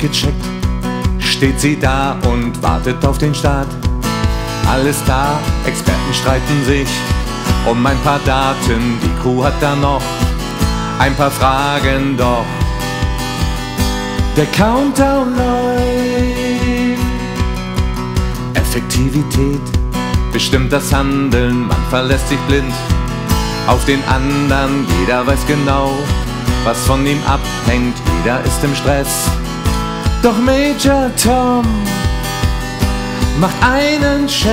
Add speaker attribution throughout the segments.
Speaker 1: durchgecheckt, steht sie da und wartet auf den Start. Alles da, Experten streiten sich um ein paar Daten, die Crew hat da noch ein paar Fragen, doch der Countdown läuft. Effektivität bestimmt das Handeln, man verlässt sich blind auf den anderen, jeder weiß genau, was von ihm abhängt, jeder ist im Stress. Doch Major Tom macht einen Scherz,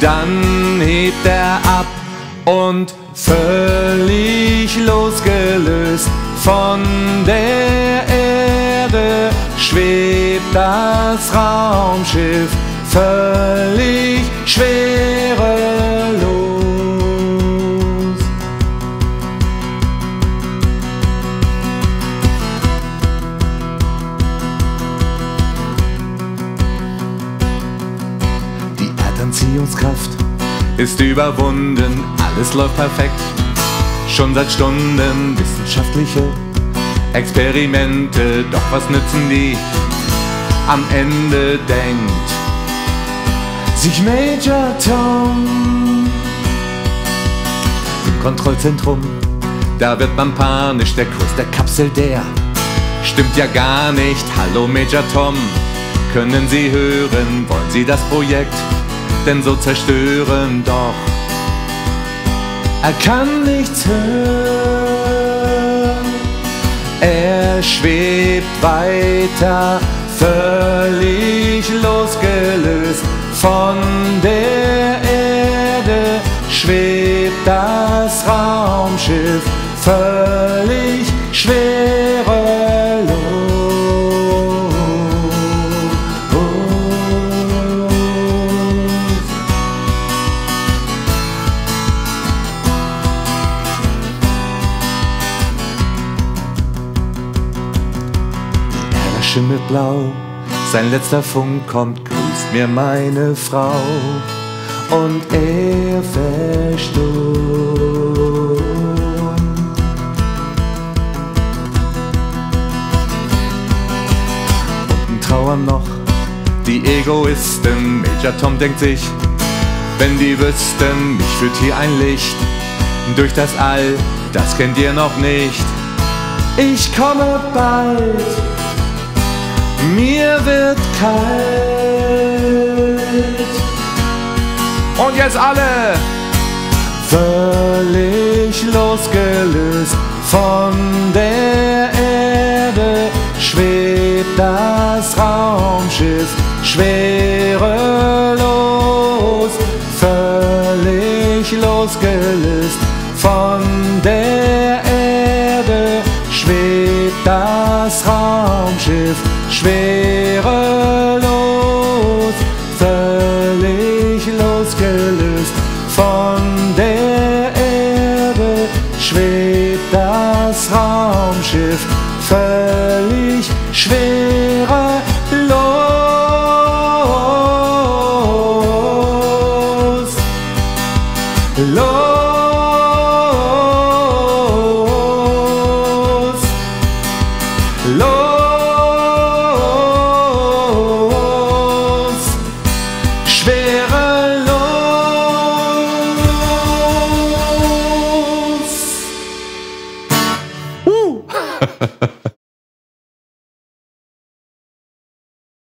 Speaker 1: dann hebt er ab und völlig losgelöst von der Erde schwebt das Raumschiff völlig schwerelos. Die Erdanziehungskraft ist überwunden, alles läuft perfekt. Schon seit Stunden wissenschaftliche Experimente, doch was nützen die? Am Ende denkt sich Major Tom im Kontrollzentrum. Da wird man panisch, der Kurs der Kapsel, der stimmt ja gar nicht. Hallo Major Tom, können Sie hören, wollen Sie das Projekt denn so zerstören? Doch er kann nichts hören, er schwebt weiter, völlig losgelöst von der Erde, schwebt das Raumschiff völlig schwerelos. Schimmelt blau. Sein letzter Funk kommt, grüßt mir meine Frau. Und er verstummt. Unten trauern noch die Egoisten. Major Tom denkt sich, wenn die wüssten, mich führt hier ein Licht durch das All, das kennt ihr noch nicht. Ich komme bald mir wird kalt. Und jetzt alle völlig losgelöst von der Erde schwebt das Raumschiff schwerelos, völlig losgelöst von der Erde schwebt das Raumschiff schwerelos, völlig losgelöst von der Erde, schwebt das Raumschiff völlig schwerelos. Los,